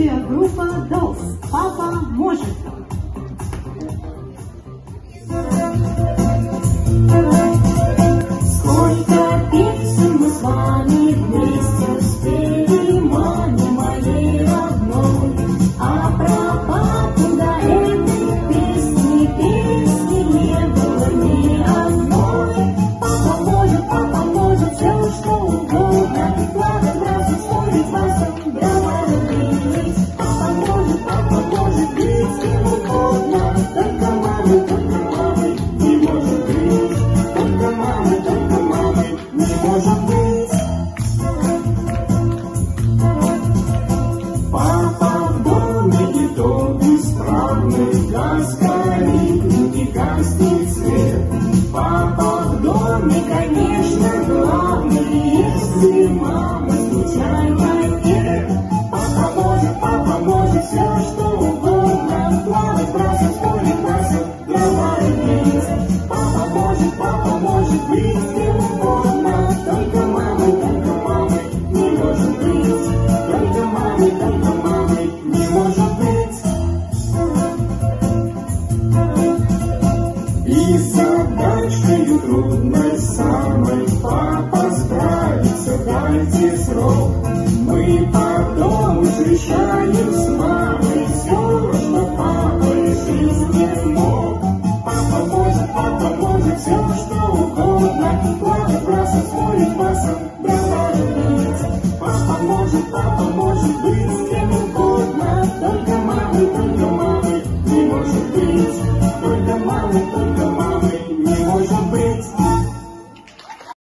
Медиагруппа ДОС. Папа может. Сколько песен мы с вами вместе спели, маме моей родной, а про папу до этой песни, песни не было ни одной. Папа может, папа может все что угодно, надо сразу спорить вас говорить. Все что угодно, плавать, бросать, решаем с мамой все, что папа решить не мог. Может все, что угодно, плавать, бросать, спорить, басом, говорить. Папа может, папа может быть с кем угодно, только мамы, только